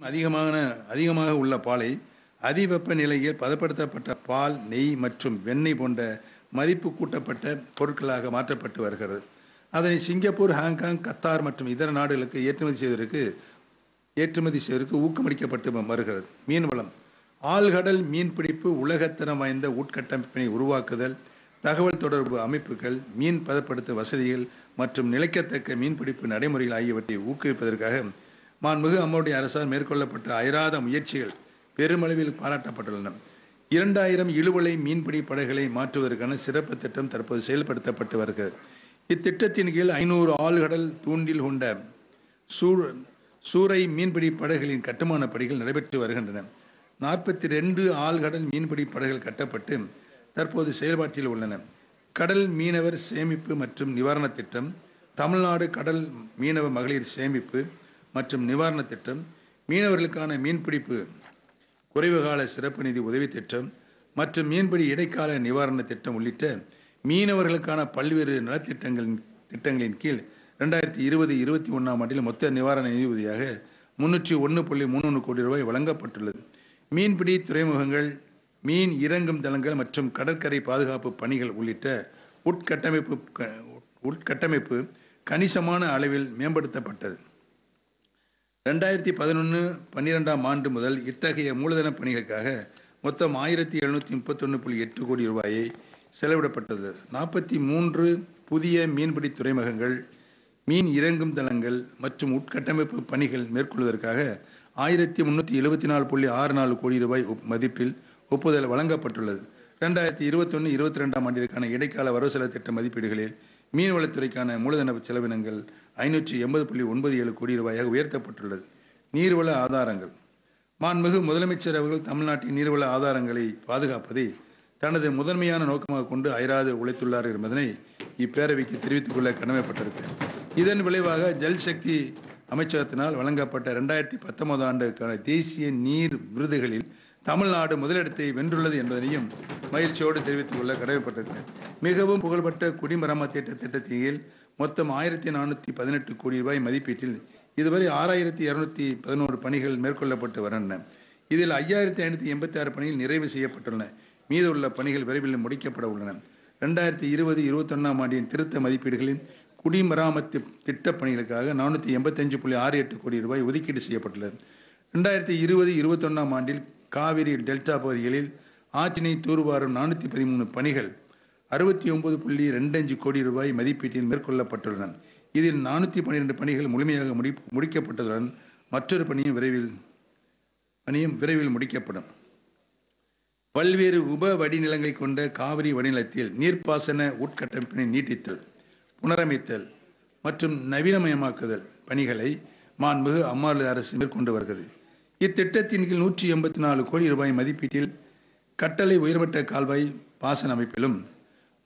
அதிகமான அதிகமாக உள்ள பாலை அதிவெப்ப நிலையில் பதப்படுத்தப்பட்ட பால் நெய் மற்றும் வெண்ணெய் போன்ற மதிப்பு கூட்டப்பட்ட பொருட்களாக மாற்றப்பட்டு வருகிறது. அதனை சிங்கப்பூர் ஹாங்காங் கத்தார் மற்றும் இதர நாடுகளுக்கு ஏற்றுமதி செய்வதற்கு ஏற்றுமதி செய்வதற்கு ஊக்கமளிக்கப்பட்டு வருகிறது. மீன் வளம். ஆழ்கடல் மீன்பிடிப்பு உலகத்தரம் வாய்ந்த உட்கட்டமைப்பினை உருவாக்குதல் தகவல் தொடர்பு அமைப்புகள் மீன் பதப்படுத்தும் வசதிகள் மற்றும் நிலைக்கத்தக்க மீன்பிடிப்பு நடைமுறைகள் ஆகியவற்றை ஊக்குவிப்பதற்காக மாண்புமிகு அம்மாவுடைய அரசால் மேற்கொள்ளப்பட்ட அயராத முயற்சிகள் பெருமளவில் பாராட்டப்பட்டுள்ளன. இரண்டாயிரம் இழுவலை மீன்பிடி படகுகளை மாற்றுவதற்கான சிறப்பு திட்டம் தற்போது செயல்படுத்தப்பட்டு வருகிறது. இத்திட்டத்தின் கீழ் ஐநூறு ஆழ்கடல் தூண்டில் கொண்ட சூழ் சூறை மீன்பிடி படகுகளின் கட்டுமான பணிகள் நடைபெற்று வருகின்றன. நாற்பத்தி ரெண்டு ஆழ்கடல் மீன்பிடி படகுகள் கட்டப்பட்டு தற்போது செயல்பாட்டில் உள்ளன. கடல் மீனவர் சேமிப்பு மற்றும் நிவாரணத் திட்டம் தமிழ்நாடு கடல் மீனவ மகளிர் சேமிப்பு மற்றும் நிவாரண திட்டம் மீனவர்களுக்கான மீன்பிடிப்பு குறைவு கால சிறப்பு நிதி உதவி திட்டம் மற்றும் மீன்பிடி இடைக்கால நிவாரண திட்டம் உள்ளிட்ட மீனவர்களுக்கான பல்வேறு நலத்திட்டங்களின் திட்டங்களின் கீழ் ரெண்டாயிரத்தி இருபது இருபத்தி ஒன்றாம் ஆண்டில் மொத்த நிவாரண நிதி உதவியாக முன்னூற்றி ஒன்று புள்ளி மூணு கோடி ரூபாய் வழங்கப்பட்டுள்ளது. மீன்பிடி துறைமுகங்கள் மீன் இறங்கும் தளங்கள் மற்றும் கடற்கரை பாதுகாப்பு பணிகள் உள்ளிட்ட உட்கட்டமைப்பு க- உட்கட்டமைப்பு கணிசமான அளவில் மேம்படுத்தப்பட்டது. ரெண்டாயிரத்தி பதினொன்று பன்னிரெண்டாம் ஆண்டு முதல் இத்தகைய மூலதன பணிகளுக்காக மொத்தம் ஆயிரத்தி எழுநூற்றி முப்பத்தொன்று புள்ளி எட்டு கோடி ரூபாயை செலவிடப்பட்டது. நாற்பத்தி மூன்று புதிய மீன்பிடி துறைமுகங்கள் மீன் இறங்கும் தளங்கள் மற்றும் உட்கட்டமைப்பு பணிகள் மேற்கொள்வதற்காக ஆயிரத்தி முந்நூற்றி எழுபத்தி நாலு புள்ளி ஆறு நாலு கோடி ரூபாய் மதிப்பில் ஒப்புதல் வழங்கப்பட்டுள்ளது. ரெண்டாயிரத்தி இருபத்தொன்று இருபத்தி ரெண்டாம் ஆண்டிற்கான இடைக்கால வரவு செலவு திட்ட மதிப்பீடுகளில் மீன்வளத்துறைக்கான மூலதன செலவினங்கள் ஐநூற்றி எண்பது புள்ளி ஒன்பது ஏழு கோடி ரூபாயாக உயர்த்தப்பட்டுள்ளது. நீர்வள ஆதாரங்கள். மாண்புமிகு முதலமைச்சர் அவர்கள் தமிழ்நாட்டின் நீர்வள ஆதாரங்களை பாதுகாப்பதை தனது முதன்மையான நோக்கமாக கொண்டு அயராது உழைத்துள்ளார் என்பதனை இப்பேரவைக்கு தெரிவித்துக் கொள்ள கடமைப்பட்டிருக்கிறேன். இதன் விளைவாக ஜல் சக்தி அமைச்சகத்தினால் வழங்கப்பட்ட ரெண்டாயிரத்தி பத்தொன்பது ஆண்டுக்கான தேசிய நீர் விருதுகளில் தமிழ்நாடு முதலிடத்தை வென்றுள்ளது என்பதனையும் மகிழ்ச்சியோடு தெரிவித்துக் கொள்ள கடமைப்பட்டிருக்கிறேன். மிகவும் புகழ்பெற்ற குடிமராமத்து திட்ட திட்டத்தின் கீழ் மொத்தம் ஆயிரத்தி நானூற்றி பதினெட்டு கோடி ரூபாய் மதிப்பீட்டில் இதுவரை ஆறாயிரத்தி இரநூத்தி பதினோரு பணிகள் மேற்கொள்ளப்பட்டு வருகின்றன இதில் ஐயாயிரத்தி ஐநூற்றி எண்பத்தி ஆறு பணிகள் நிறைவு செய்யப்பட்டுள்ளன. மீதமுள்ள பணிகள் விரைவில் முடிக்கப்பட உள்ளன. ரெண்டாயிரத்தி இருபது இருபத்தொன்னாம் ஆண்டின் திருத்த மதிப்பீடுகளில் குடிமராமத்து திட்டப் பணிகளுக்காக நானூற்றி எண்பத்தஞ்சு புள்ளி ஆறு எட்டு கோடி ரூபாய் ஒதுக்கீடு செய்யப்பட்டுள்ளது. ரெண்டாயிரத்தி இருபது இருபத்தொன்னாம் ஆண்டில் காவிரி டெல்டா பகுதிகளில் ஆற்றினை தூர்வாரும் நானூற்றி பதிமூணு பணிகள் அறுபத்தி ஒன்பது புள்ளி ரெண்டஞ்சு கோடி ரூபாய் மதிப்பீட்டில் மேற்கொள்ளப்பட்டுள்ளன. இதில் நானூற்றி பன்னிரெண்டு பணிகள் முழுமையாக முடி முடிக்கப்பட்டதுடன் மற்றொரு பணியும் விரைவில் பணியும் விரைவில் முடிக்கப்படும். பல்வேறு உப வடிநிலங்களை கொண்ட காவிரி வடிநிலத்தில் நீர்ப்பாசன உட்கட்டமைப்பினை நீட்டித்தல் புனரமைத்தல் மற்றும் நவீனமயமாக்குதல் பணிகளை மாண்புகு அம்மாநில அரசு மேற்கொண்டு வருகிறது. இத்திட்டத்தின் கீழ் நூற்றி எண்பத்தி நாலு கோடி ரூபாய் மதிப்பீட்டில் கட்டளை உயர்மட்ட கால்வாய் பாசன அமைப்பிலும்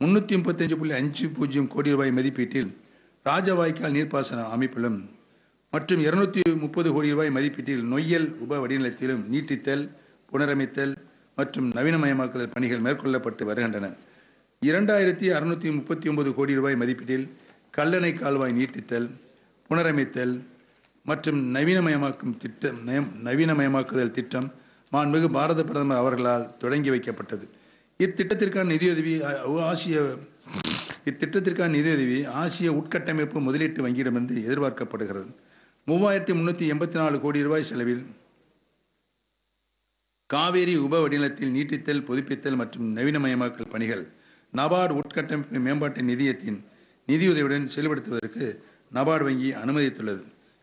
முன்னூற்றி முப்பத்தஞ்சு புள்ளி அஞ்சு பூஜ்ஜியம் கோடி ரூபாய் மதிப்பீட்டில் ராஜவாய்க்கால் நீர்ப்பாசன அமைப்பிலும் மற்றும் இருநூத்தி முப்பது கோடி ரூபாய் மதிப்பீட்டில் நொய்யல் உப வடிநிலத்திலும் நீட்டித்தல் புனரமைத்தல் மற்றும் நவீனமயமாக்குதல் பணிகள் மேற்கொள்ளப்பட்டு வருகின்றன. இரண்டாயிரத்தி அறுநூத்தி முப்பத்தி ஒன்பது கோடி ரூபாய் மதிப்பீட்டில் கல்லணை கால்வாய் நீட்டித்தல் புனரமைத்தல் மற்றும் நவீனமயமாக்கும் திட்டம் நவீனமயமாக்குதல் திட்டம் மாண்புமிகு பாரத பிரதமர் அவர்களால் தொடங்கி வைக்கப்பட்டது. இத்திட்டத்திற்கான நிதியுதவி ஆசிய இத்திட்டத்திற்கான நிதியுதவி ஆசிய உட்கட்டமைப்பு முதலீட்டு வங்கியிடமிருந்து எதிர்பார்க்கப்படுகிறது. மூவாயிரத்தி முன்னூற்றி எண்பத்தி நாலு கோடி ரூபாய் செலவில் காவேரி உப வடிநிலத்தில் நீட்டித்தல் புதுப்பித்தல் மற்றும் நவீனமயமாக்கல் பணிகள் நபார்டு உட்கட்டமைப்பு மேம்பாட்டு நிதியத்தின் நிதியுதவியுடன் செயல்படுத்துவதற்கு நபார்டு வங்கி அனுமதித்துள்ளது.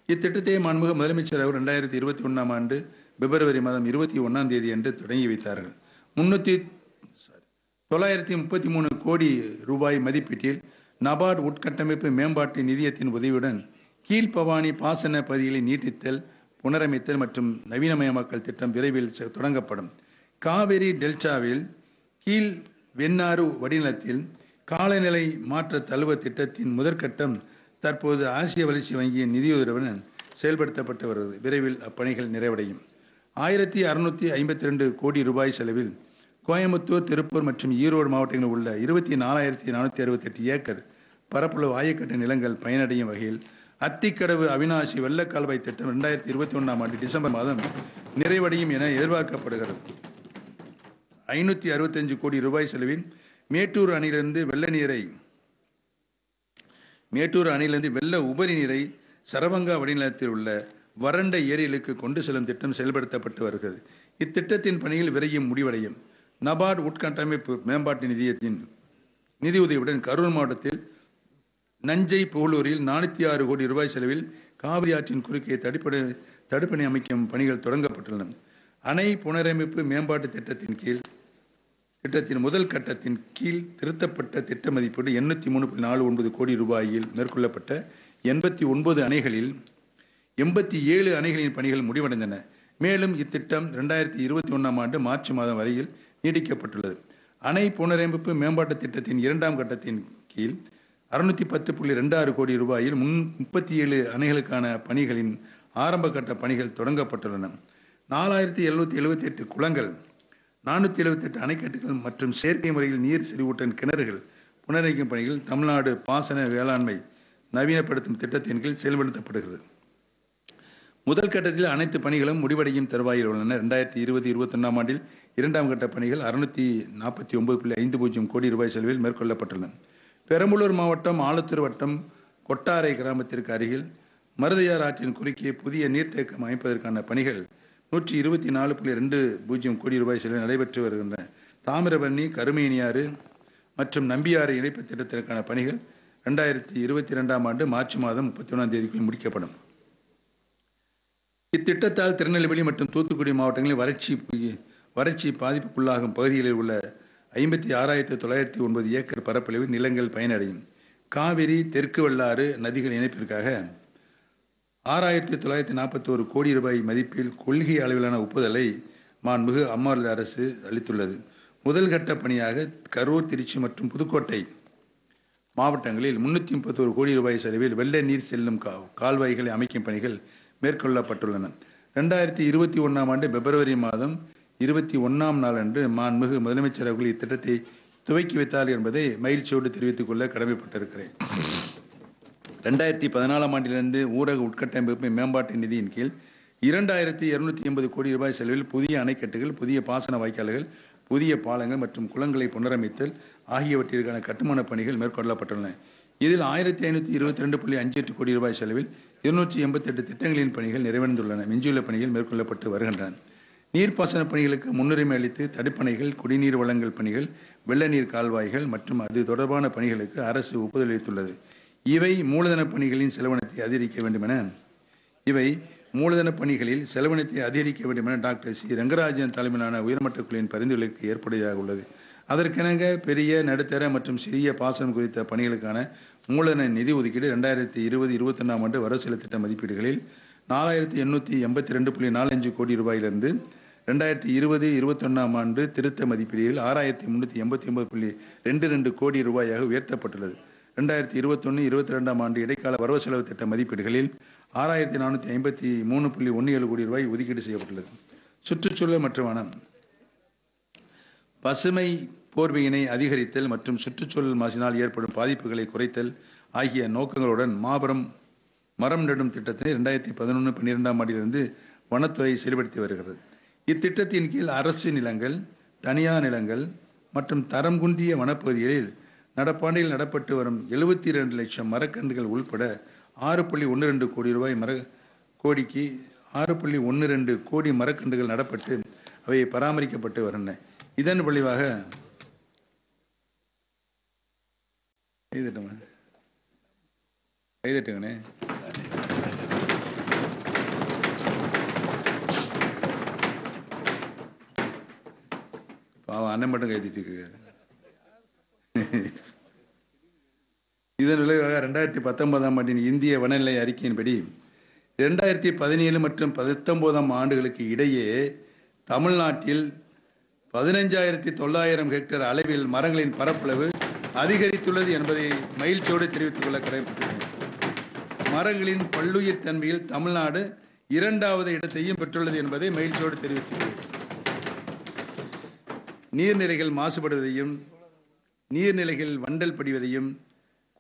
இத்திட்டத்தை மாண்புக முதலமைச்சர் அவர் ரெண்டாயிரத்தி இருபத்தி ஒன்றாம் ஆண்டு பிப்ரவரி மாதம் இருபத்தி ஒன்றாம் தேதி அன்று தொடங்கி வைத்தார்கள். முன்னூற்றி தொள்ளாயிரத்தி முப்பத்தி மூணு கோடி ரூபாய் மதிப்பீட்டில் நபார்டு உட்கட்டமைப்பு மேம்பாட்டு நிதியத்தின் உதவியுடன் கீழ்பவானி பாசன பகுதிகளை நீட்டித்தல் புனரமைத்தல் மற்றும் நவீனமயமாக்கல் திட்டம் விரைவில் செ- தொடங்கப்படும். காவிரி டெல்டாவில் கீழ் வெண்ணாறு வடிநிலத்தில் காலநிலை மாற்ற தழுவ திட்டத்தின் முதற்கட்டம் தற்போது ஆசிய வளர்ச்சி வங்கியின் நிதியுதவியுடன் செயல்படுத்தப்பட்டு வருகிறது விரைவில் அப்பணிகள் நிறைவடையும். ஆயிரத்தி அறுநூற்றி ஐம்பத்தி ரெண்டு கோடி ரூபாய் செலவில் கோயம்புத்தூர் திருப்பூர் மற்றும் ஈரோடு மாவட்டங்களில் உள்ள இருபத்தி நாலாயிரத்தி நானூற்றி அறுபத்தெட்டு ஏக்கர் பரப்பளவு ஆயக்கட்டு நிலங்கள் பயனடையும் வகையில் அத்திக்கடவு அவினாசி வெள்ளக்கால்வாய் திட்டம் ரெண்டாயிரத்தி இருபத்தி ஒன்றாம் ஆண்டு டிசம்பர் மாதம் நிறைவடையும் என எதிர்பார்க்கப்படுகிறது. ஐநூற்றி அறுபத்தஞ்சு கோடி ரூபாய் செலவில் மேட்டூர் அணையிலிருந்து வெள்ள நீரை மேட்டூர் அணையிலிருந்து வெள்ள உபரி நீரை சரவங்கா வடிநிலத்தில் உள்ள வறண்ட ஏரிகளுக்கு கொண்டு செல்லும் திட்டம் செயல்படுத்தப்பட்டு வருகிறது. இத்திட்டத்தின் பணியில் விரையும் முடிவடையும். நபார்டு உட்கட்டமைப்பு மேம்பாட்டு நிதியத்தின் நிதியுதவியுடன் கரூர் மாவட்டத்தில் நஞ்சை புகழூரில் நானூற்றி ஆறு கோடி ரூபாய் செலவில் காவிரி ஆற்றின் குறுக்கே தடுப்பணை தடுப்பணை அமைக்கும் பணிகள் தொடங்கப்பட்டுள்ளன. அணை புனரமைப்பு மேம்பாட்டு திட்டத்தின் கீழ் திட்டத்தின் முதல் கட்டத்தின் கீழ் திருத்தப்பட்ட திட்ட மதிப்பீடு எண்ணூற்றி மூணு புள்ளி நாலு ஒன்பது கோடி ரூபாயில் மேற்கொள்ளப்பட்ட எண்பத்தி ஒன்பது அணைகளில் எண்பத்தி ஏழு அணைகளின் பணிகள் முடிவடைந்தன. மேலும் இத்திட்டம் ரெண்டாயிரத்தி இருபத்தி ஒன்றாம் ஆண்டு மார்ச் மாதம் வரையில் நீடிக்கப்பட்டுள்ளது அணை புனரமைப்பு மேம்பாட்டு திட்டத்தின் இரண்டாம் கட்டத்தின் கீழ் அறுநூத்தி பத்து புள்ளி ரெண்டு ஆறு கோடி ரூபாயில் முன் முப்பத்தி ஏழு அணைகளுக்கான பணிகளின் ஆரம்ப கட்ட பணிகள் தொடங்கப்பட்டுள்ளன. நாலாயிரத்தி எழுநூத்தி எழுபத்தி எட்டு குளங்கள் நானூற்றி எழுபத்தெட்டு அணைக்கட்டுகள் மற்றும் செயற்கை முறையில் நீர் செறிவூட்டன் கிணறுகள் புனரமைக்கும் பணிகள் தமிழ்நாடு பாசன வேளாண்மை நவீனப்படுத்தும் திட்டத்தின் கீழ் செயல்படுத்தப்படுகிறது. முதல் கட்டத்தில் அனைத்து பணிகளும் முடிவடையும் தருவாயில் உள்ளன. ரெண்டாயிரத்தி இருபது இருபத்தொன்னாம் ஆண்டில் இரண்டாம் கட்ட பணிகள் அறுநூத்தி நாற்பத்தி ஒன்பது புள்ளி ஐந்து பூஜ்ஜியம் கோடி ரூபாய் செலவில் மேற்கொள்ளப்பட்டுள்ளன. பெரம்பலூர் மாவட்டம் ஆலத்தூர் வட்டம் கொட்டாரை கிராமத்திற்கு அருகில் மருதையார் ஆற்றின் குறுக்கே புதிய நீர்த்தேக்கம் அமைப்பதற்கான பணிகள் நூற்றி இருபத்தி நாலு புள்ளி ரெண்டு பூஜ்ஜியம் கோடி ரூபாய் செலவில் நடைபெற்று வருகின்றன. தாமிரபரணி கருமேனியாறு மற்றும் நம்பியாறு இணைப்பு திட்டத்திற்கான பணிகள் ரெண்டாயிரத்தி இருபத்தி ரெண்டாம் ஆண்டு மார்ச் மாதம் முப்பத்தி ஒன்றாம் தேதிக்குள் முடிக்கப்படும். இத்திட்டத்தால் திருநெல்வேலி மற்றும் தூத்துக்குடி மாவட்டங்களில் வறட்சி வறட்சி பாதிப்புக்குள்ளாகும் பகுதிகளில் உள்ள ஐம்பத்தி ஆறாயிரத்தி தொள்ளாயிரத்தி ஒன்பது ஏக்கர் பரப்பளவில் நிலங்கள் பயனடையும். காவிரி தெற்கு வெள்ளாறு நதிகள் இணைப்பிற்காக ஆறாயிரத்தி தொள்ளாயிரத்தி நாற்பத்தோரு கோடி ரூபாய் மதிப்பில் கொள்கை அளவிலான ஒப்புதலை மாண்புகு அம்மாநில அரசு அளித்துள்ளது. முதல் கட்ட பணியாக கரூர் திருச்சி மற்றும் புதுக்கோட்டை மாவட்டங்களில் முன்னூற்றி முப்பத்தோரு கோடி ரூபாய் செலவில் வெள்ள நீர் செல்லும் கா கால்வாய்களை அமைக்கும் பணிகள் மேற்கொள்ளப்பட்டுள்ளன. ரெண்டாயிரத்தி இருபத்தி ஒன்றாம் ஆண்டு பிப்ரவரி மாதம் இருபத்தி ஒன்றாம் நாளன்று மாண்புமிகு முதலமைச்சர் அவர்கள் இத்திட்டத்தை துவக்கி வைத்தார் என்பதை மகிழ்ச்சியோடு தெரிவித்துக் கொள்ள கடமைப்பட்டிருக்கிறேன். ரெண்டாயிரத்தி பதினாலாம் ஆண்டிலிருந்து ஊரக உட்கட்டமைப்பு மேம்பாட்டு நிதியின் கீழ் இரண்டாயிரத்தி இருநூத்தி எண்பது கோடி ரூபாய் செலவில் புதிய அணைக்கட்டுகள் புதிய பாசன வாய்க்கால்கள் புதிய பாலங்கள் மற்றும் குளங்களை புனரமைத்தல் ஆகியவற்றிற்கான கட்டுமானப் பணிகள் மேற்கொள்ளப்பட்டுள்ளன. இதில் ஆயிரத்தி ஐநூற்றி இருபத்தி ரெண்டு புள்ளி அஞ்சு எட்டு கோடி ரூபாய் செலவில் இருநூற்றி எண்பத்தெட்டு திட்டங்களின் பணிகள் நிறைவடைந்துள்ளன. மிஞ்சியுள்ள பணிகள் மேற்கொள்ளப்பட்டு வருகின்றன. நீர்ப்பாசன பணிகளுக்கு முன்னுரிமை அளித்து தடுப்பணைகள் குடிநீர் வழங்கல் பணிகள் வெள்ள நீர் கால்வாய்கள் மற்றும் அது தொடர்பான பணிகளுக்கு அரசு ஒப்புதல் அளித்துள்ளது இவை மூலதன பணிகளின் செலவினத்தை அதிகரிக்க வேண்டுமென இவை மூலதன பணிகளில் செலவினத்தை அதிகரிக்க வேண்டுமென டாக்டர் சி. ரங்கராஜன் தலைமையிலான உயர்மட்ட குழுவின் பரிந்துரைக்கு ஏற்புடையதாக உள்ளது. அதற்கெனங்க பெரிய நடுத்தர மற்றும் சிறிய பாசனம் குறித்த பணிகளுக்கான மூலதன நிதி ஒதுக்கீடு ரெண்டாயிரத்தி இருபது இருபத்தொன்னாம் ஆண்டு வரவு செலவு திட்ட மதிப்பீடுகளில் நாலாயிரத்தி எண்ணூற்றி எண்பத்தி ரெண்டு புள்ளி நாலஞ்சு கோடி ரூபாயிலிருந்து ரெண்டாயிரத்தி இருபது இருபத்தொன்னாம் ஆண்டு திருத்த மதிப்பீடுகளில் ஆறாயிரத்தி முந்நூற்றி எண்பத்தி ஒன்பது புள்ளி ரெண்டு ரெண்டு கோடி ரூபாயாக உயர்த்தப்பட்டுள்ளது. ரெண்டாயிரத்தி இருபத்தொன்று இருபத்தி ரெண்டாம் ஆண்டு இடைக்கால வரவு செலவு திட்ட மதிப்பீடுகளில் ஆறாயிரத்தி நானூற்றி ஐம்பத்தி மூணு புள்ளி ஒன்று ஏழு கோடி ரூபாய் ஒதுக்கீடு செய்யப்பட்டுள்ளது. சுற்றுச்சூழல் மற்றும் வனம். பசுமை போர்வையினை அதிகரித்தல் மற்றும் சுற்றுச்சூழல் மாசினால் ஏற்படும் பாதிப்புகளை குறைத்தல் ஆகிய நோக்கங்களுடன் மாபெரும் மரம் நடும் திட்டத்தினை ரெண்டாயிரத்தி பதினொன்று பன்னிரெண்டாம் ஆண்டிலிருந்து வனத்துறை செயல்படுத்தி வருகிறது. இத்திட்டத்தின் கீழ் அரசு நிலங்கள் தனியார் நிலங்கள் மற்றும் தரம் குன்றிய வனப்பகுதிகளில் நடப்பாண்டில் நடப்பட்டு வரும் எழுபத்தி இரண்டு லட்சம் மரக்கன்றுகள் உள்பட ஆறு புள்ளி ஒன்று ரெண்டு கோடி ரூபாய் மர கோடிக்கு ஆறு புள்ளி ஒன்று ரெண்டு கோடி மரக்கன்றுகள் நடப்பட்டு அவை பராமரிக்கப்பட்டு வருகின்றன. இதன் விளைவாக கைதட்டுங்க கைதட்டுங்கண்ணே. பாவம் அண்ணன் மட்டும் கைதிட்டு இருக்காரு இதன் விளைவாக ரெண்டாயிரத்தி பத்தொன்பதாம் ஆண்டின் இந்திய வனநிலை அறிக்கையின்படி ரெண்டாயிரத்தி பதினேழு மற்றும் பத்தொன்பதாம் ஆண்டுகளுக்கு இடையே தமிழ்நாட்டில் பதினஞ்சாயிரத்தி தொள்ளாயிரம் ஹெக்டேர் அளவில் மரங்களின் பரப்பளவு அதிகரித்துள்ளது என்பதை மகிழ்ச்சியோடு தெரிவித்துக் கொள்ள கடமைப்பட்டுள்ளேன் மரங்களின் பல்லுயிர் தன்மையில் தமிழ்நாடு இரண்டாவது இடத்தையும் பெற்றுள்ளது என்பதை மகிழ்ச்சியோடு தெரிவித்துள்ளேன் நீர்நிலைகள் மாசுபடுவதையும் நீர்நிலைகள் வண்டல் படிவதையும்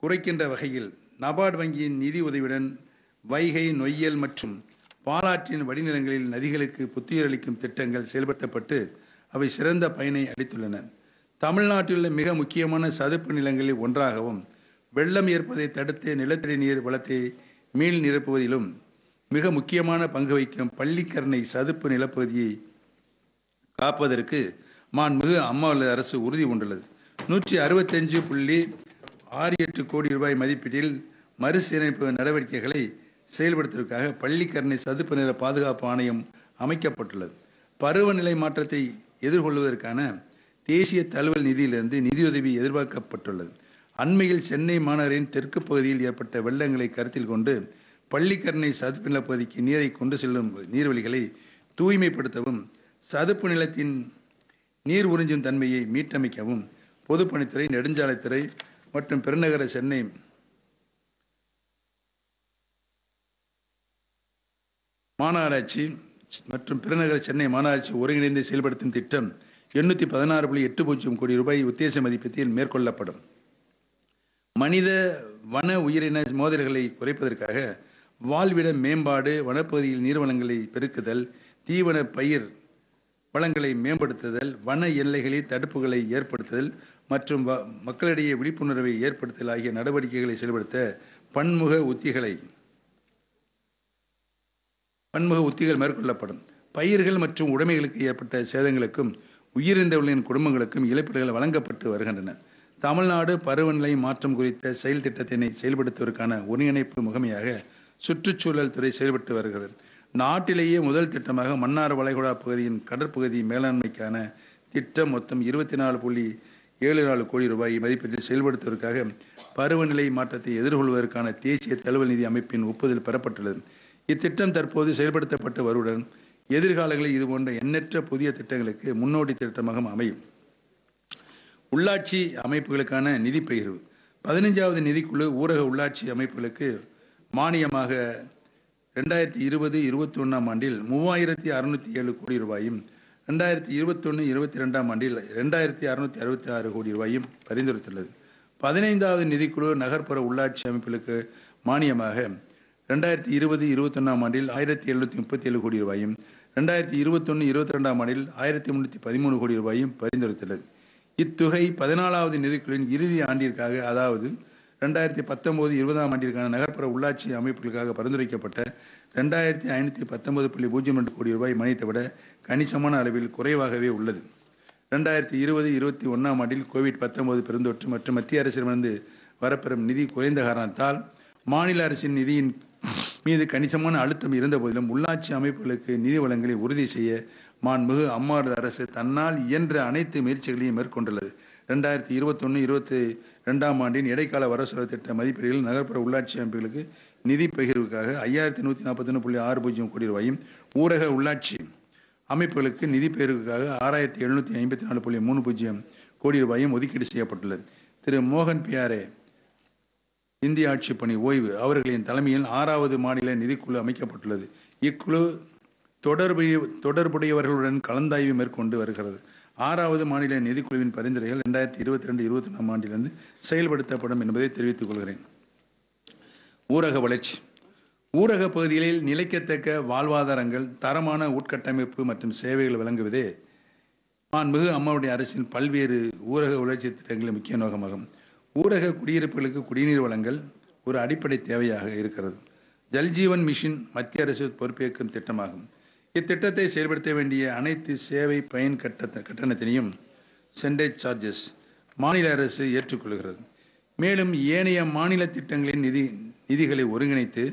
குறைக்கின்ற வகையில் நபார்டு வங்கியின் நிதி உதவியுடன் வைகை நொய்யல் மற்றும் பாலாற்றின் வடிநிலங்களில் நதிகளுக்கு புத்துயிரளிக்கும் திட்டங்கள் செயல்படுத்தப்பட்டு அவை சிறந்த பயனை அளித்துள்ளன. தமிழ்நாட்டில் உள்ள மிக முக்கியமான சதுப்பு நிலங்களில் ஒன்றாகவும் வெள்ளம் ஏற்பதை தடுத்து நிலத்தடி நீர் வளத்தை மீள் நிரப்புவதிலும் மிக முக்கியமான பங்கு வகிக்கும் பள்ளிக்கரணை சதுப்பு நிலப்பகுதியை காப்பதற்கு மாண்புமிகு அம்மாவளி அரசு உறுதி கொண்டுள்ளது நூற்றி அறுபத்தஞ்சு புள்ளி ஆறு எட்டு கோடி ரூபாய் மதிப்பீட்டில் மறுசீரமைப்பு நடவடிக்கைகளை செயல்படுத்துவதற்காக பள்ளிக்கரணை சதுப்பு நில பாதுகாப்பு ஆணையம் அமைக்கப்பட்டுள்ளது. பருவநிலை மாற்றத்தை எதிர்கொள்வதற்கான தேசிய தழுவல் நிதியிலிருந்து நிதியுதவி எதிர்பார்க்கப்பட்டுள்ளது. அண்மையில் சென்னை மாநகரின் தெற்கு பகுதியில் ஏற்பட்ட வெள்ளங்களை கருத்தில் கொண்டு பள்ளிக்கரணை சதுப்பு நிலப்பகுதிக்கு நீரை கொண்டு செல்லும் நீர்வழிகளை தூய்மைப்படுத்தவும் சதுப்பு நிலத்தின் நீர் உறிஞ்சும் தன்மையை மீட்டமைக்கவும் பொதுப்பணித்துறை நெடுஞ்சாலைத்துறை மற்றும் பெருநகர சென்னை மாநகராட்சி மற்றும் பெருநகர சென்னை மாநகராட்சி ஒருங்கிணைந்து செயல்படுத்தும் திட்டம் எண்ணூற்றி பதினாறு புள்ளி எட்டு பூஜ்ஜியம் கோடி ரூபாய் உத்தேச மதிப்பீட்டில் மேற்கொள்ளப்படும். மனித வன உயிரின மோதல்களை குறைப்பதற்காக வாழ்விட மேம்பாடு வனப்பகுதியில் நீர்வளங்களை பெருக்குதல் தீவன பயிர் வளங்களை மேம்படுத்துதல் வன எல்லைகளில் தடுப்புகளை ஏற்படுத்துதல் மற்றும் வ- மக்களிடையே விழிப்புணர்வை ஏற்படுத்துதல் ஆகிய நடவடிக்கைகளை செயல்படுத்த பன்முக உத்திகளை பன்முக உத்திகள் மேற்கொள்ளப்படும். பயிர்கள் மற்றும் உடைமைகளுக்கு ஏற்பட்ட சேதங்களுக்கும் உயிரிழந்தவர்களின் குடும்பங்களுக்கும் இழப்பீடுகள் வழங்கப்பட்டு வருகின்றன. தமிழ்நாடு பருவநிலை மாற்றம் குறித்த செயல் திட்டத்தினை செயல்படுத்துவதற்கான ஒருங்கிணைப்பு முகமையாக சுற்றுச்சூழல் துறை செயல்பட்டு வருகிறது. நாட்டிலேயே முதல் திட்டமாக மன்னார் வளைகுடா பகுதியின் கடற்பகுதி மேலாண்மைக்கான திட்டம் மொத்தம் இருபத்தி நாலு புள்ளி ஏழு நாலு கோடி ரூபாய் மதிப்பீட்டில் செயல்படுத்துவதற்காக பருவநிலை மாற்றத்தை எதிர்கொள்வதற்கான தேசிய தழுவல் நிதி அமைப்பின் ஒப்புதல் பெறப்பட்டுள்ளது. இத்திட்டம் தற்போது செயல்படுத்தப்பட்டு வருவதுடன் எதிர்காலங்களில் இதுபோன்ற எண்ணற்ற புதிய திட்டங்களுக்கு முன்னோடி திட்டமாக அமையும். உள்ளாட்சி அமைப்புகளுக்கான நிதி பகிர்வு. பதினைஞ்சாவது நிதிக்குழு ஊரக உள்ளாட்சி அமைப்புகளுக்கு மானியமாக ரெண்டாயிரத்தி இருபது இருபத்தி ஒன்றாம் ஆண்டில் மூவாயிரத்தி அறுநூற்றி ஏழு கோடி ரூபாயும் ரெண்டாயிரத்தி இருபத்தொன்று இருபத்தி ரெண்டாம் ஆண்டில் ரெண்டாயிரத்தி அறுநூத்தி அறுபத்தி ஆறு கோடி ரூபாயும் பரிந்துரைத்துள்ளது. பதினைந்தாவது நிதிக்குழு நகர்ப்புற உள்ளாட்சி அமைப்புகளுக்கு மானியமாக ரெண்டாயிரத்தி இருபது இருபத்தொன்னாம் ஆண்டில் ஆயிரத்தி எழுநூற்றி முப்பத்தி ஏழு கோடி ரூபாயும் ரெண்டாயிரத்தி இருபத்தொன்று இருபத்தி ரெண்டாம் ஆண்டில் ஆயிரத்தி முன்னூற்றி பதிமூணு கோடி ரூபாயும் பரிந்துரைத்துள்ளது. இத்தொகை பதினாலாவது நிதிக்குழுவின் இறுதி ஆண்டிற்காக அதாவது ரெண்டாயிரத்தி பத்தொம்போது இருபதாம் ஆண்டிற்கான நகர்ப்புற உள்ளாட்சி அமைப்புகளுக்காக பரிந்துரைக்கப்பட்ட ரெண்டாயிரத்தி ஐநூற்றி பத்தொன்பது புள்ளி பூஜ்ஜியம் ரெண்டு கோடி ரூபாய் மனித்தை விட கணிசமான அளவில் குறைவாகவே உள்ளது. ரெண்டாயிரத்தி இருபது இருபத்தி ஒன்றாம் ஆண்டில் கோவிட் பத்தொன்பது பெருந்தொற்று மற்றும் மத்திய அரசிடமிருந்து வரப்பெறும் நிதி குறைந்த காரணத்தால் மாநில அரசின் நிதியின் மீது கணிசமான அழுத்தம் இருந்த போதிலும் உள்ளாட்சி அமைப்புகளுக்கு நிதி வளங்களை உறுதி செய்ய மாண்புமிகு அம்மாறு அரசு தன்னால் இயன்ற அனைத்து முயற்சிகளையும் மேற்கொண்டுள்ளது. ரெண்டாயிரத்தி இருபத்தொன்று இருபத்தி ரெண்டாம் ஆண்டின் இடைக்கால வரவு திட்ட மதிப்பீடுகளில் நகர்ப்புற உள்ளாட்சி அமைப்புகளுக்கு நிதி பகிர்வுக்காக ஐயாயிரத்தி நூற்றி நாற்பத்தொன்று புள்ளி ஆறு பூஜ்ஜியம் கோடி ரூபாயும் ஊரக உள்ளாட்சி அமைப்புகளுக்கு நிதி பெயர்வுக்காக ஆறாயிரத்தி எழுநூற்றி ஐம்பத்தி நாலு புள்ளி மூணு பூஜ்ஜியம் கோடி ரூபாயும் ஒதுக்கீடு செய்யப்பட்டுள்ளது. திரு மோகன் பியாரே இந்திய ஆட்சி பணி ஓய்வு அவர்களின் தலைமையில் ஆறாவது மாநில நிதிக்குழு அமைக்கப்பட்டுள்ளது. இக்குழு தொடர்புடைய தொடர்புடையவர்களுடன் கலந்தாய்வு மேற்கொண்டு வருகிறது. ஆறாவது மாநில நிதிக்குழுவின் பரிந்துரைகள் ரெண்டாயிரத்தி இருபத்தி ரெண்டு இருபத்தி ஒன்றாம் ஆண்டிலிருந்து செயல்படுத்தப்படும் என்பதை தெரிவித்துக் கொள்கிறேன். ஊரக வளர்ச்சி. ஊரக பகுதிகளில் நிலைக்கத்தக்க வாழ்வாதாரங்கள் தரமான உட்கட்டமைப்பு மற்றும் சேவைகள் வழங்குவதே மாண்புமிகு அம்மாவுடைய அரசின் பல்வேறு ஊரக வளர்ச்சி திட்டங்களின் முக்கிய நோக்கமாகும். ஊரக குடியிருப்புகளுக்கு குடிநீர் வழங்கல் ஒரு அடிப்படை தேவையாக இருக்கிறது. ஜல்ஜீவன் மிஷின் மத்திய அரசு பொறுப்பேற்கும் திட்டமாகும். இத்திட்டத்தை செயல்படுத்த வேண்டிய அனைத்து சேவை பயன் கட்ட கட்டணத்தினையும் சென்டேஜ் சார்ஜஸ் மாநில அரசு ஏற்றுக்கொள்கிறது. மேலும் ஏனைய மாநில திட்டங்களின் நிதி நிதிகளை ஒருங்கிணைத்து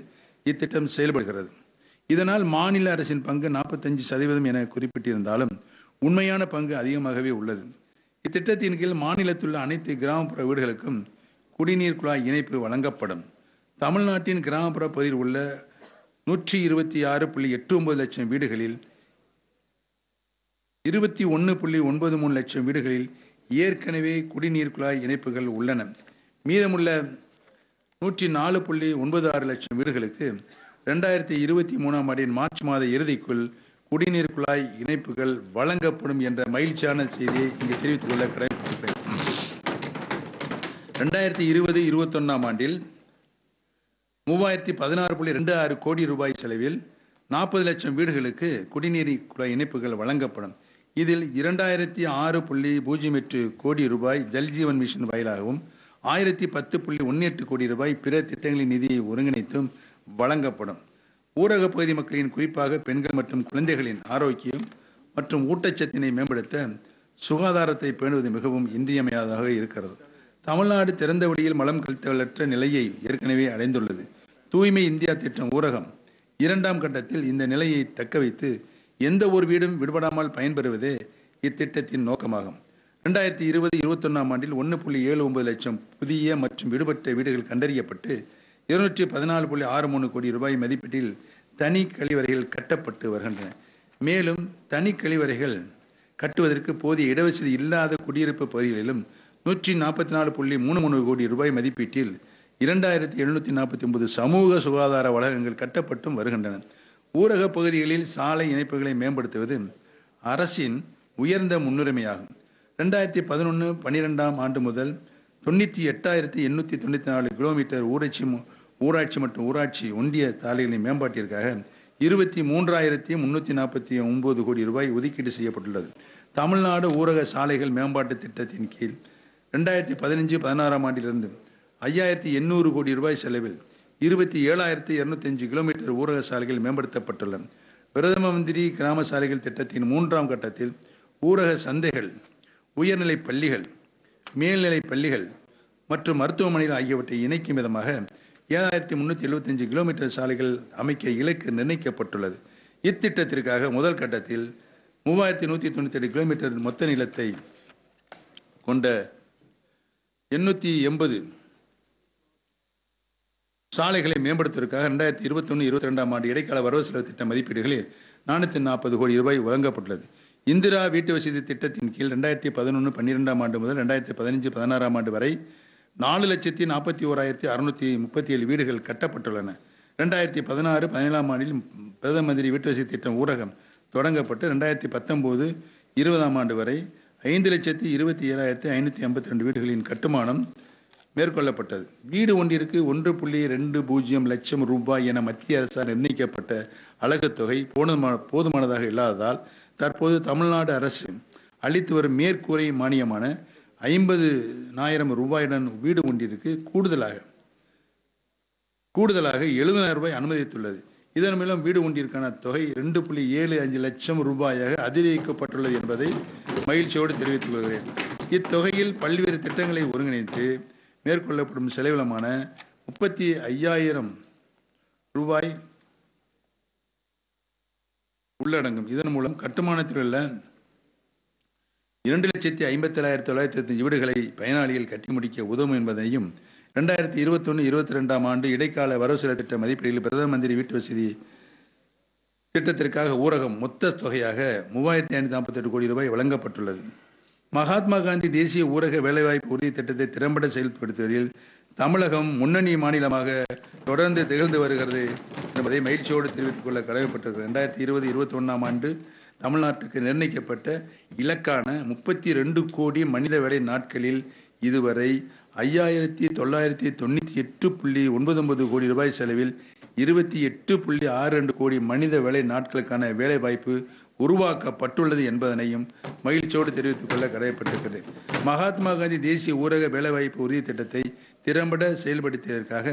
இத்திட்டம் செயல்படுகிறது. இதனால் மாநில அரசின் பங்கு நாற்பத்தஞ்சு சதவீதம் என குறிப்பிட்டிருந்தாலும் உண்மையான பங்கு அதிகமாகவே உள்ளது. இத்திட்டத்தின் கீழ் மாநிலத்துள்ள அனைத்து கிராமப்புற வீடுகளுக்கும் குடிநீர் குழாய் இணைப்பு வழங்கப்படும். தமிழ்நாட்டின் கிராமப்புற பகுதியில் உள்ள நூற்றி இருபத்தி ஆறு புள்ளி எட்டு ஒன்பது லட்சம் வீடுகளில் இருபத்தி ஒன்று புள்ளி ஒன்பது மூணு லட்சம் வீடுகளில் ஏற்கனவே குடிநீர் குழாய் இணைப்புகள் உள்ளன. மீதமுள்ள நூற்றி நாலு புள்ளி ஒன்பது ஆறு லட்சம் வீடுகளுக்கு ரெண்டாயிரத்தி இருபத்தி மூணாம் ஆண்டின் மார்ச் மாத இறுதிக்குள் குடிநீர் குழாய் இணைப்புகள் வழங்கப்படும் என்ற மகிழ்ச்சியான செய்தியை இங்கு தெரிவித்துக் கொள்ள கடமைப்பட்டிருக்கிறேன். ரெண்டாயிரத்தி இருபது இருபத்தொன்னாம் ஆண்டில் மூவாயிரத்தி பதினாறு புள்ளி ரெண்டு ஆறு கோடி ரூபாய் செலவில் நாற்பது லட்சம் வீடுகளுக்கு குடிநீர் குழாய் இணைப்புகள் வழங்கப்படும். இதில் இரண்டாயிரத்தி ஆறு புள்ளி பூஜ்ஜியம் எட்டு கோடி ரூபாய் ஜல்ஜீவன் மிஷன் வாயிலாகவும் ஆயிரத்தி பத்து புள்ளி ஒன்று எட்டு கோடி ரூபாய் பிற திட்டங்களின் நிதியை ஒருங்கிணைத்தும் வழங்கப்படும். ஊரக பகுதி மக்களின் குறிப்பாக பெண்கள் மற்றும் குழந்தைகளின் ஆரோக்கியம் மற்றும் ஊட்டச்சத்தினை மேம்படுத்த சுகாதாரத்தை பேணுவது மிகவும் இன்றியமையாததாக இருக்கிறது. தமிழ்நாடு திறந்த வழியில் மலம் கழித்தலற்ற நிலையை ஏற்கனவே அடைந்துள்ளது. தூய்மை இந்தியா திட்டம் ஊரகம். இரண்டாம் கட்டத்தில் இந்த நிலையை தக்க வைத்து எந்த ஒரு வீடும் விடுபடாமல் பயன்பெறுவதே இத்திட்டத்தின் நோக்கமாகும். ரெண்டாயிரத்தி இருபது இருபத்தொன்னாம் ஆண்டில் ஒன்று புள்ளி ஏழு ஒன்பது லட்சம் புதிய மற்றும் விடுபட்ட வீடுகள் கண்டறியப்பட்டு இருநூற்றி பதினாலு புள்ளி ஆறு மூணு கோடி ரூபாய் மதிப்பீட்டில் தனி கழிவறைகள் கட்டப்பட்டு வருகின்றன. மேலும் தனி கழிவறைகள் கட்டுவதற்கு போதிய இடவசதி இல்லாத குடியிருப்பு பகுதிகளிலும் நூற்றி நாற்பத்தி நாலு புள்ளி மூணு மூணு கோடி ரூபாய் மதிப்பீட்டில் இரண்டாயிரத்தி எழுநூற்றி நாற்பத்தி ஒன்பது சமூக சுகாதார வளாகங்கள் கட்டப்பட்டும் வருகின்றன. ஊரக பகுதிகளில் சாலை இணைப்புகளை மேம்படுத்துவது அரசின் உயர்ந்த முன்னுரிமையாகும். ரெண்டாயிரத்தி பதினொன்று பன்னிரெண்டாம் ஆண்டு முதல் தொண்ணூற்றி எட்டாயிரத்தி எண்ணூற்றி தொண்ணூற்றி நாலு கிலோமீட்டர் ஊராட்சி ஊராட்சி மற்றும் ஊராட்சி ஒன்றிய சாலைகளின் மேம்பாட்டிற்காக இருபத்தி மூன்றாயிரத்தி முந்நூற்றி நாற்பத்தி ஒன்பது கோடி ரூபாய் ஒதுக்கீடு செய்யப்பட்டுள்ளது. தமிழ்நாடு ஊரக சாலைகள் மேம்பாட்டு திட்டத்தின் கீழ் ரெண்டாயிரத்தி பதினஞ்சு பதினாறாம் ஆண்டிலிருந்து ஐயாயிரத்தி எண்ணூறு கோடி ரூபாய் செலவில் இருபத்தி ஏழாயிரத்தி இரநூத்தஞ்சு கிலோமீட்டர் ஊரக சாலைகள் மேம்படுத்தப்பட்டுள்ளன. பிரதம மந்திரி கிராம சாலைகள் திட்டத்தின் மூன்றாம் கட்டத்தில் ஊரக சந்தைகள் உயர்நிலை பள்ளிகள் மேல்நிலை பள்ளிகள் மற்றும் மருத்துவமனைகள் ஆகியவற்றை இணைக்கும் விதமாக ஏழாயிரத்தி முந்நூற்றி எழுபத்தஞ்சு கிலோமீட்டர் சாலைகள் அமைக்க இலக்கு நிர்ணயிக்கப்பட்டுள்ளது. இத்திட்டத்திற்காக முதல் கட்டத்தில் மூவாயிரத்தி நூற்றி தொண்ணூற்றி கிலோமீட்டர் மொத்த நிலத்தை கொண்ட எண்ணூற்றி எண்பது சாலைகளை மேம்படுத்துவதற்காக ரெண்டாயிரத்தி இருபத்தொன்று இருபத்தி ரெண்டாம் ஆண்டு இடைக்கால வரவு செலவு திட்ட மதிப்பீடுகளில் நானூற்றி நாற்பது கோடி ரூபாய் வழங்கப்பட்டுள்ளது. இந்திரா வீட்டு வசதி திட்டத்தின் கீழ் ரெண்டாயிரத்தி பதினொன்று பன்னிரெண்டாம் ஆண்டு முதல் ரெண்டாயிரத்தி பதினஞ்சு பதினாறாம் ஆண்டு வரை நாலு லட்சத்தி நாற்பத்தி ஓராயிரத்தி அறுநூற்றி முப்பத்தி ஏழு வீடுகள் கட்டப்பட்டுள்ளன. ரெண்டாயிரத்தி பதினாறு பதினேழாம் ஆண்டில் பிரதம மந்திரி வீட்டு வசதி திட்டம் ஊரகம் தொடங்கப்பட்டு ரெண்டாயிரத்தி பத்தொம்போது இருபதாம் ஆண்டு வரை ஐந்து லட்சத்தி இருபத்தி ஏழாயிரத்தி ஐநூற்றி ஐம்பத்தி ரெண்டு வீடுகளின் கட்டுமானம் மேற்கொள்ளப்பட்டது. வீடு ஒன்றிற்கு ஒன்று புள்ளி ரெண்டு பூஜ்ஜியம் லட்சம் ரூபாய் என மத்திய அரசால் நிர்ணயிக்கப்பட்ட அலகுத் தொகை போதுமான போதுமானதாக இல்லாததால் தற்போது தமிழ்நாடு அரசு அளித்து வரும் மேற்கூரை மானியமான ஐம்பது ஆயிரம் ரூபாயுடன் வீடு ஒன்றிற்கு கூடுதலாக கூடுதலாக எழுபதாயிரம் ரூபாய் அனுமதித்துள்ளது. இதன் மூலம் வீடு ஒன்றிற்கான தொகை ரெண்டு புள்ளி ஏழு அஞ்சு லட்சம் ரூபாயாக அதிகரிக்கப்பட்டுள்ளது என்பதை மகிழ்ச்சியோடு தெரிவித்துக் கொள்கிறேன். இத்தொகையில் பல்வேறு திட்டங்களை ஒருங்கிணைத்து மேற்கொள்ளப்படும் செலவிலமான முப்பத்தி ஐயாயிரம் ரூபாய் உள்ளடங்கும். இதன் மூலம் கட்டுமானத்தில் உள்ள இரண்டு லட்சத்தி ஐம்பத்தேழாயிரத்தி தொள்ளாயிரத்தி இருபத்தஞ்சு வீடுகளை பயனாளிகள் கட்டி முடிக்க உதவும் என்பதையும் ரெண்டாயிரத்தி இருபத்தொன்று இருபத்தி ரெண்டாம் ஆண்டு இடைக்கால வரவு செலவு திட்ட மதிப்பீடுகளில் பிரதம மந்திரி வீட்டு வசதி திட்டத்திற்காக ஊரகம் மொத்த தொகையாக மூவாயிரத்தி ஐநூற்றி நாற்பத்தெட்டு கோடி ரூபாய் வழங்கப்பட்டுள்ளது. மகாத்மா காந்தி தேசிய ஊரக வேலைவாய்ப்பு உறுதி திட்டத்தை திறம்பட செயல்படுத்துவதில் தமிழகம் முன்னணி மாநிலமாக தொடர்ந்து திகழ்ந்து வருகிறது என்பதை மகிழ்ச்சியோடு தெரிவித்துக் கொள்ள கடமைப்பட்டது ரெண்டாயிரத்தி இருபது இருபத்தி ஒன்றாம் ஆண்டு தமிழ்நாட்டுக்கு நிர்ணயிக்கப்பட்ட இலக்கான முப்பத்தி ரெண்டு கோடி மனித வேலை நாட்களில் இதுவரை ஐயாயிரத்தி தொள்ளாயிரத்தி தொண்ணூற்றி எட்டு புள்ளி ஒன்பது ஒன்பது கோடி ரூபாய் செலவில் இருபத்தி எட்டு புள்ளி ஆறு ரெண்டு கோடி மனித வேலை நாட்களுக்கான வேலை வாய்ப்பு உருவாக்கப்பட்டுள்ளது என்பதனையும் மகிழ்ச்சியோடு தெரிவித்துக் கொள்ள கடமைப்பட்டிருக்கிறேன் மகாத்மா காந்தி தேசிய ஊரக வேலைவாய்ப்பு உறுதி திட்டத்தை திறம்பட செயல்படுத்தியதற்காக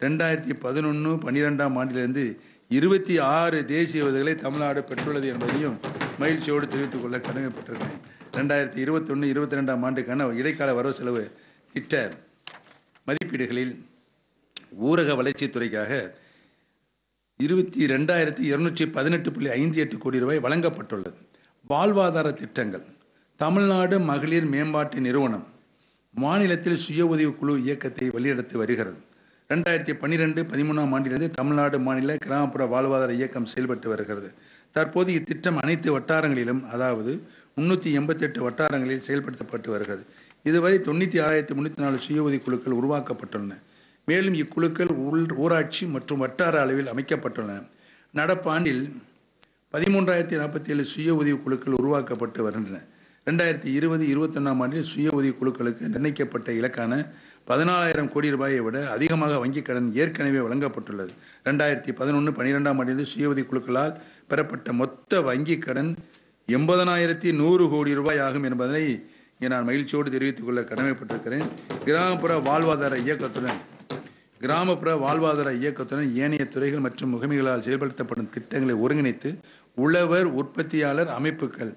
ரெண்டாயிரத்தி பதினொன்று பன்னிரெண்டாம் ஆண்டிலிருந்து இருபத்தி ஆறு தேசிய விருதுகளை தமிழ்நாடு பெற்றுள்ளது என்பதையும் மகிழ்ச்சியோடு தெரிவித்துக் கொள்ள கடமைப்பட்டிருக்கிறேன் ரெண்டாயிரத்தி இருபத்தொன்று இருபத்தி ரெண்டாம் ஆண்டுக்கான இடைக்கால வரவு செலவு திட்ட மதிப்பீடுகளில் ஊரக வளர்ச்சித்துறைக்காக இருபத்தி ரெண்டாயிரத்தி இருநூற்றி பதினெட்டு புள்ளி ஐந்து எட்டு கோடி ரூபாய் வழங்கப்பட்டுள்ளது. வாழ்வாதார திட்டங்கள் தமிழ்நாடு மகளிர் மேம்பாட்டு நிறுவனம் மாநிலத்தில் சுய உதவி குழு இயக்கத்தை வழிநடத்தி வருகிறது. ரெண்டாயிரத்தி பன்னிரெண்டு பதிமூணாம் ஆண்டிலிருந்து தமிழ்நாடு மாநில கிராமப்புற வாழ்வாதார இயக்கம் செயல்பட்டு வருகிறது. தற்போது இத்திட்டம் அனைத்து வட்டாரங்களிலும் அதாவது முன்னூற்றி எண்பத்தெட்டு வட்டாரங்களில் செயல்படுத்தப்பட்டு வருகிறது. இதுவரை தொண்ணூற்றி ஆறாயிரத்தி முன்னூற்றி நாலு சுய உதவி குழுக்கள் உருவாக்கப்பட்டுள்ளன. மேலும் இக்குழுக்கள் உள் ஊராட்சி மற்றும் வட்டார அளவில் அமைக்கப்பட்டுள்ளன. நடப்பாண்டில் பதிமூன்றாயிரத்தி நாற்பத்தி ஏழு சுய உதவி குழுக்கள் உருவாக்கப்பட்டு வருகின்றன. ரெண்டாயிரத்தி இருபது இருபத்தொன்னாம் ஆண்டில் சுய உதவி குழுக்களுக்கு நிர்ணயிக்கப்பட்ட இலக்கான பதினாலாயிரம் கோடி ரூபாயை விட அதிகமாக வங்கிக் கடன் ஏற்கனவே வழங்கப்பட்டுள்ளது. ரெண்டாயிரத்தி பதினொன்று பன்னிரெண்டாம் ஆண்டு சுய உதவி குழுக்களால் பெறப்பட்ட மொத்த வங்கிக் கடன் எண்பதனாயிரத்தி நூறு கோடி ரூபாய் ஆகும் என்பதை இங்கே நான் மகிழ்ச்சியோடு தெரிவித்துக் கொள்ள கடமைப்பட்டிருக்கிறேன். கிராமப்புற வாழ்வாதார இயக்கத்துடன் கிராமப்புற வாழ்வாதார இயக்கத்துடன் ஏனைய துறைகள் மற்றும் முகமைகளால் செயல்படுத்தப்படும் திட்டங்களை ஒருங்கிணைத்து உழவர் உற்பத்தியாளர் அமைப்புகள்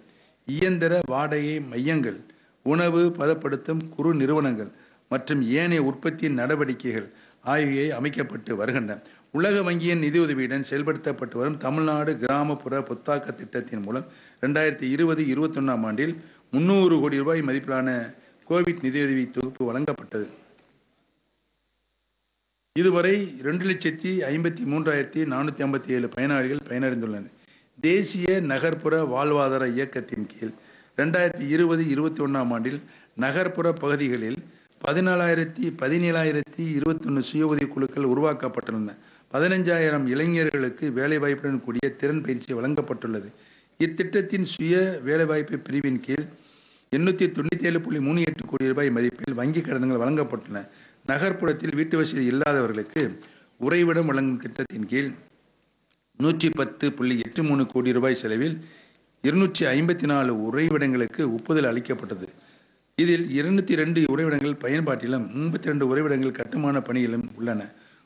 இயந்திர வாடகை மையங்கள் உணவு பதப்படுத்தும் குறு நிறுவனங்கள் மற்றும் ஏனைய உற்பத்தி நடவடிக்கைகள் ஆகியவை அமைக்கப்பட்டு வருகின்றன. உலக வங்கியின் நிதியுதவியுடன் செயல்படுத்தப்பட்டு வரும் தமிழ்நாடு கிராமப்புற புத்தாக்க திட்டத்தின் மூலம் ரெண்டாயிரத்தி இருபது இருபத்தொன்னாம் ஆண்டில் முந்நூறு கோடி ரூபாய் மதிப்பிலான கோவிட் நிதியுதவி தொகுப்பு வழங்கப்பட்டது. இதுவரை ரெண்டு லட்சத்தி ஐம்பத்தி மூன்றாயிரத்தி நானூற்றி ஐம்பத்தி ஏழு பயனாளிகள் பயனடைந்துள்ளனர். தேசிய நகர்ப்புற வாழ்வாதார இயக்கத்தின் கீழ் ரெண்டாயிரத்தி இருபது இருபத்தி ஒன்றாம் ஆண்டில் நகர்ப்புற பகுதிகளில் பதினாலாயிரத்தி பதினேழாயிரத்தி இருபத்தொன்று சுய உதவி குழுக்கள் உருவாக்கப்பட்டுள்ளன. பதினஞ்சாயிரம் இளைஞர்களுக்கு வேலைவாய்ப்புடன் கூடிய திறன் பயிற்சி வழங்கப்பட்டுள்ளது. இத்திட்டத்தின் சுய வேலைவாய்ப்பு பிரிவின் கீழ் எண்ணூற்றி தொண்ணூற்றி ஏழு புள்ளி மூணு எட்டு கோடி ரூபாய் மதிப்பில் வங்கிக் கடன்கள் வழங்கப்பட்டுள்ளன. நகர்ப்புறத்தில் வீட்டு வசதி இல்லாதவர்களுக்கு உறைவிடம் வழங்கும் திட்டத்தின் கீழ் நூற்றி பத்து புள்ளி எட்டு மூணு கோடி ரூபாய் செலவில் இருநூற்றி ஐம்பத்தி நாலு உறைவிடங்களுக்கு ஒப்புதல் அளிக்கப்பட்டது. இதில் இருநூத்தி ரெண்டு உறைவிடங்கள் பயன்பாட்டிலும் முப்பத்தி ரெண்டு உறைவிடங்கள் கட்டுமான பணியிலும் உள்ளன.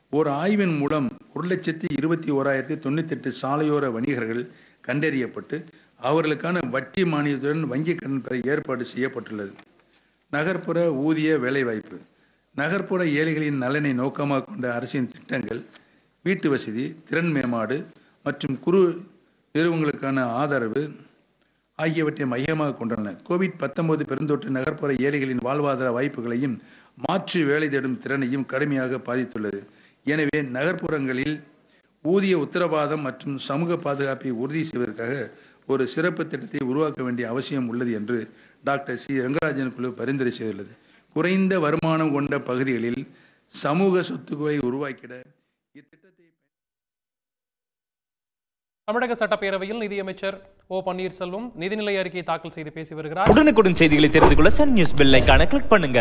ஓர் ஆய்வின் மூலம் ஒரு லட்சத்தி இருபத்தி ஓராயிரத்தி தொண்ணூத்தெட்டு சாலையோர வணிகர்கள் கண்டறியப்பட்டு அவர்களுக்கான வட்டி மானியத்துடன் வங்கிக் கடன் பெற ஏற்பாடு செய்யப்பட்டுள்ளது. நகர்ப்புற ஊதிய வேலைவாய்ப்பு. நகர்ப்புற ஏழைகளின் நலனை நோக்கமாக கொண்ட அரசின் திட்டங்கள் வீட்டு வசதி திறன் மேம்பாடு மற்றும் குறு நிறுவனங்களுக்கான ஆதரவு ஆகியவற்றை மையமாக கொண்டுள்ளன கோவிட் பத்தொன்பது பெருந்தொற்று நகர்ப்புற ஏழைகளின் வாழ்வாதார வாய்ப்புகளையும் மாற்று வேலை தேடும் திறனையும் கடுமையாக பாதித்துள்ளது. எனவே நகர்ப்புறங்களில் ஊதிய உத்தரவாதம் மற்றும் சமூக பாதுகாப்பை உறுதி செய்வதற்காக ஒரு சிறப்பு திட்டத்தை உருவாக்க வேண்டிய அவசியம் உள்ளது என்று டாக்டர் சி. ரங்கராஜன் குழு பரிந்துரை செய்துள்ளது. குறைந்த வருமானம் கொண்ட பகுதிகளில் சமூக சொத்துக்களை உருவாக்கிட இத்திட்டத்தை தமிழக சட்டப்பேரவையில் நிதியமைச்சர் ஓ பன்னீர்செல்வம் நிதிநிலை அறிக்கையை தாக்கல் செய்து பேசி வருகிறார். உடனுக்குடன் செய்திகளை தெரிந்து கொள்ள சன் நியூஸ் பெல் ஐகானை கிளிக் பண்ணுங்க.